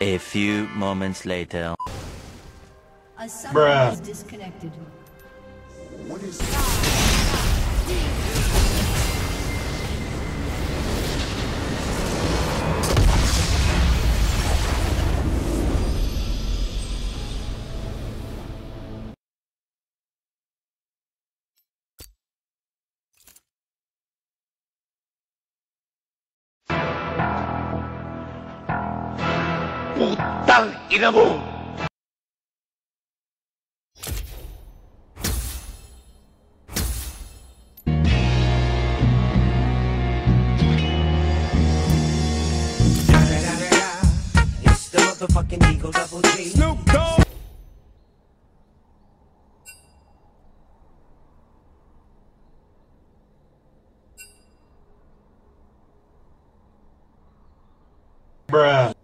A few moments later. A summoner Bruh. is disconnected. Putang ina mo! Motherfucking Eagle Double G. Bruh.